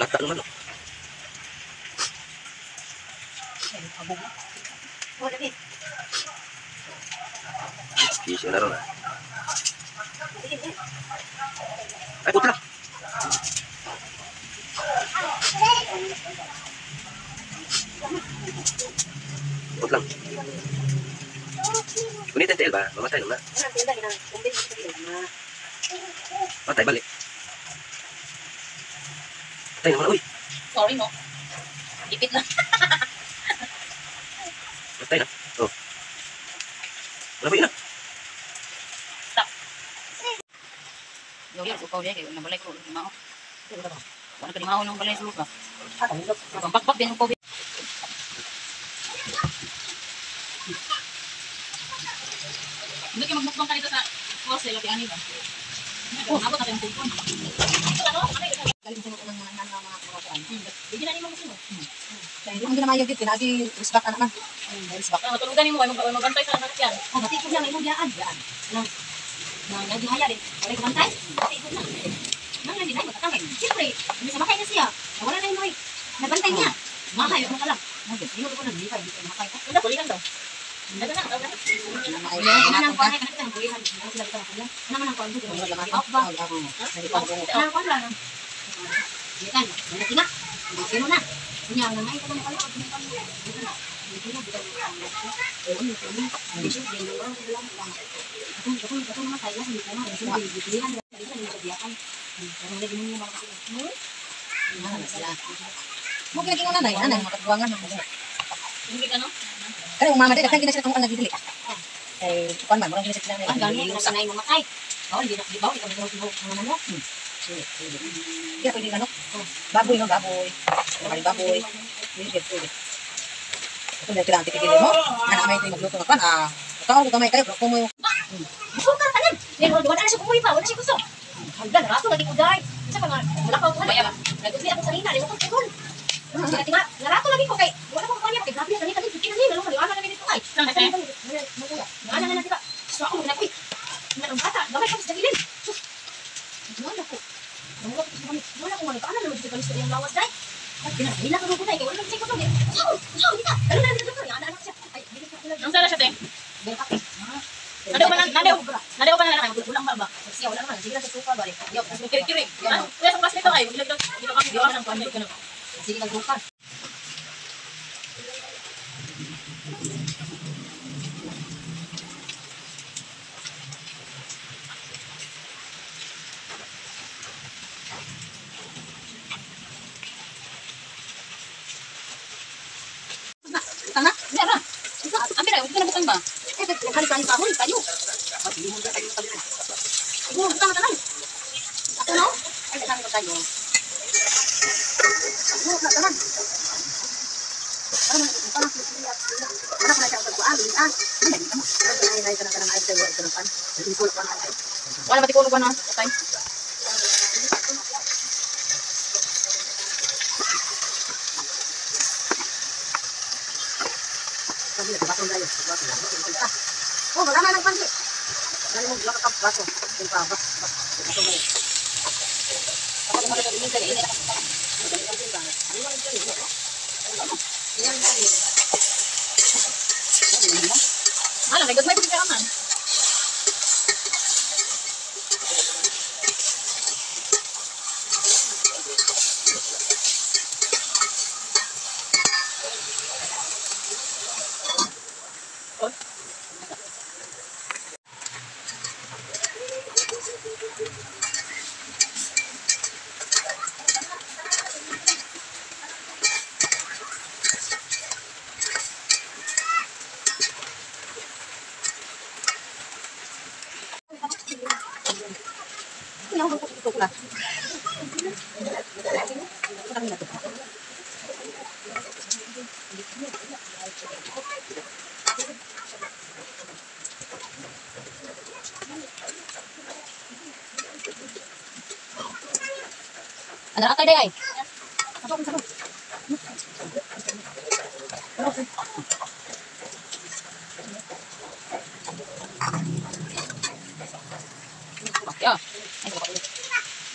Lata naman. din. Kisyo na ron ah. Ay, putla. Putlang. Kunitin tayo ba? Mamatay naman. Ang sa na. Matay balik. Patay naman. Uy, Sorry no. Ipit na. patay na. Oh. Labi na. Yo yo upaw dia kay nabalay ko di mao. Wala ka di mao nang balay sulod ba. Bakbak din upaw. Hindi kayo magmukbang ka dito sa tupon. Ito ano? Ano ito? Galing sa mga mga mga mga kuan. Bigyan na naman. Ah, matulugan ni mo, ay mag- magantay sa anak yan. Mati ko lang imo diyan, diyan. Nang nang nagihaya din. Wala ko bantay. Mati ko lang. Nang hindi na matatangay. Siyempre, hindi sa makay na siya. Wala na imo. Nabantay niya. Makay mo ka lang. Hindi mo ko na hindi pa hindi ko makay. Wala, kulikan daw. Mungkin kita nak naik, naik, nak buangan. Mungkin kan? Pero na. Ang nanay ko na na. Na. Na. Ito na. Na. Na. Ito, ito, ito. Hindi na. Na. Na. Na. Na. Pero hindi mo na sila? Mo na. Hindi umama din, kung ang nagdidili. Eh, kuan man, murang ginasira na. Ang galing mo sa nay mamatay. Oh, hindi na di ba? Ikaw na mga ano? Kaya pwede ano? Baboy no, baboy. Maraming baboy. Pwede, pwede. Ito na kailangan titigilin mo. Anak may ito yung magluto ng pan. Ah, ikaw, kamay kayo. Kung mo yung... Gusto ka tanan. Yan, wala na siya kumuwi pa, wala siya gusto. Hanggang rato lagi ko dahil. Sa mga wala pa ako. Nagutli ako sa lina, limot ko. Tinga tinga, narato lagi ko kay kay grabe kanina kanina kini lalo kali ana kanina ay. Ana na kita. So ako na kuy. Na ang bata, gamay ko sa gilid. Wala ko. Wala ko sa kami. Wala ko man paano naman kami sa iyang lawas dai. At kinahila ko ko dai kay wala man ko dai. So, so kita. Ano na dito ko ana ana siya. Ay, dili ka pala. Ang sala siya, te? Nadaw ba na- nadaw- Nadaw ba na lang ba? Siya wala naman, sige na sa suka. Yo, Kiri-kiri. Ah, Kuya, sa class nito kayo. Dito dito kami. Nang kuan dito. Sige. Oh, magana ng pansit. Dali mo, lakakap, baso. Yung pa, baso. Malah, nagod may pagkaman. nhau không tục là Ano na tayo ay? Sabok, sabok. Ano?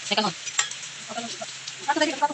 再干我，干再干一，